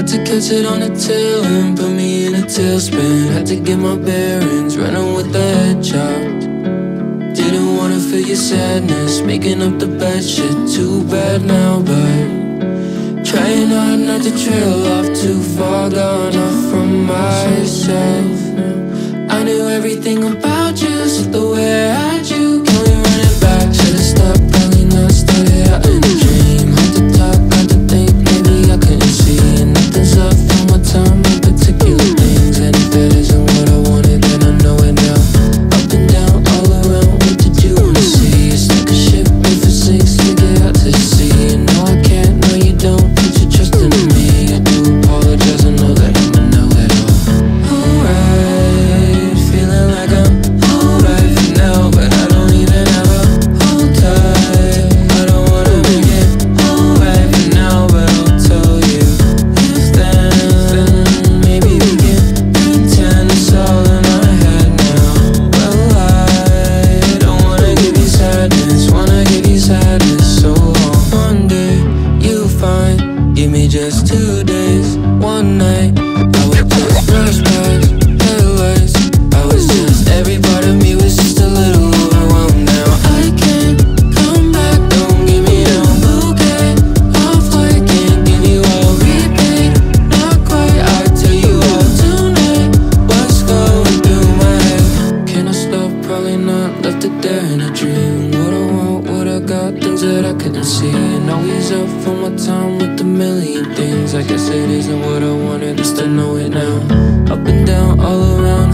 Had to catch it on the tail and put me in a tailspin. Had to get my bearings, running with the head chopped. Didn't wanna feel your sadness, making up the bad shit. Too bad now, but trying hard not to trail off too far gone off from myself. I knew everything about. just two days, one night. things that I couldn't see. And always up for my time with a million things. I guess it isn't what I wanted, just to know it now. Up and down, all around,